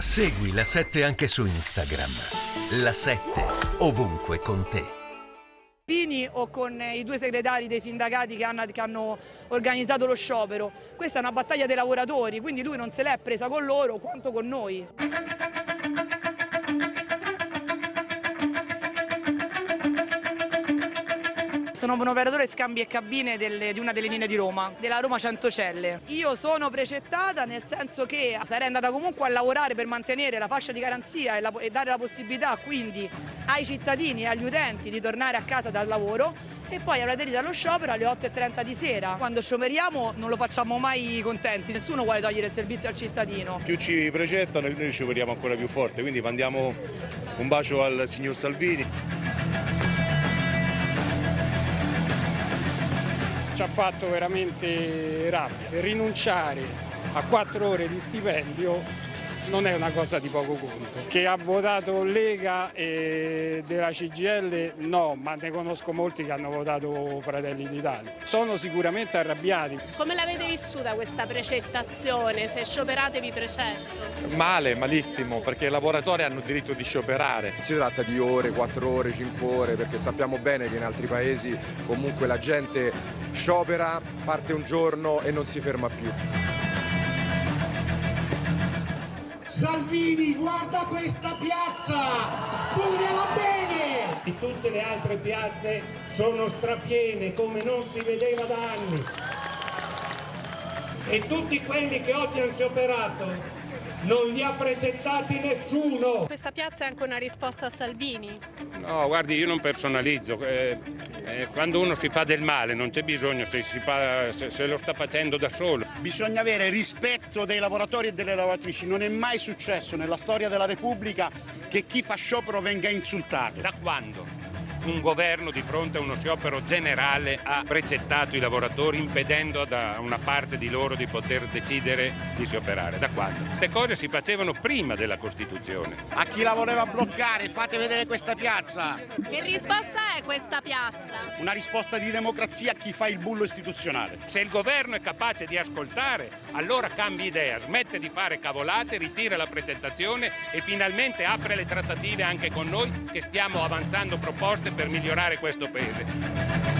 Segui la 7 anche su Instagram. La 7 ovunque con te. Pini o con i due segretari dei sindacati che hanno, che hanno, organizzato lo sciopero. Questa è una battaglia dei lavoratori, quindi lui non se l'è presa con loro quanto con noi. Sono un operatore scambi e cabine delle, di una delle linee di Roma, della Roma Centocelle. Io sono precettata nel senso che sarei andata comunque a lavorare per mantenere la fascia di garanzia e, la, e dare la possibilità quindi ai cittadini e agli utenti di tornare a casa dal lavoro e poi avrà aderito allo sciopero alle 8.30 di sera. Quando scioperiamo non lo facciamo mai contenti, nessuno vuole togliere il servizio al cittadino. Più ci precettano e noi scioperiamo ancora più forte, quindi mandiamo un bacio al signor Salvini. Ci ha fatto veramente rabbia. Rinunciare a quattro ore di stipendio non è una cosa di poco conto. Che ha votato Lega e della CGL no, ma ne conosco molti che hanno votato Fratelli d'Italia. Sono sicuramente arrabbiati. Come l'avete vissuta questa precettazione? Se scioperate vi precetto? Male, malissimo, perché i lavoratori hanno diritto di scioperare. Si tratta di ore, 4 ore, 5 ore, perché sappiamo bene che in altri paesi comunque la gente sciopera, parte un giorno e non si ferma più. Salvini, guarda questa piazza! Studiala bene! Di tutte le altre piazze sono strapiene come non si vedeva da anni. E tutti quelli che oggi hanno scioperato non li ha precettati nessuno. Questa piazza è anche una risposta a Salvini? No, guardi, io non personalizzo. Eh, eh, quando uno si fa del male non c'è bisogno se, fa, se, se, lo sta facendo da solo. Bisogna avere rispetto dei lavoratori e delle lavoratrici. Non è mai successo nella storia della Repubblica che chi fa sciopero venga insultato. Da quando? Un governo di fronte a uno sciopero generale ha precettato i lavoratori impedendo a una parte di loro di poter decidere di scioperare. Da quando? Queste cose si facevano prima della Costituzione. A chi la voleva bloccare, fate vedere questa piazza. Che risposta è questa piazza? Una risposta di democrazia a chi fa il bullo istituzionale. Se il governo è capace di ascoltare, allora cambia idea, smette di fare cavolate, ritira la presentazione e finalmente apre le trattative anche con noi che stiamo avanzando proposte per migliorare questo paese.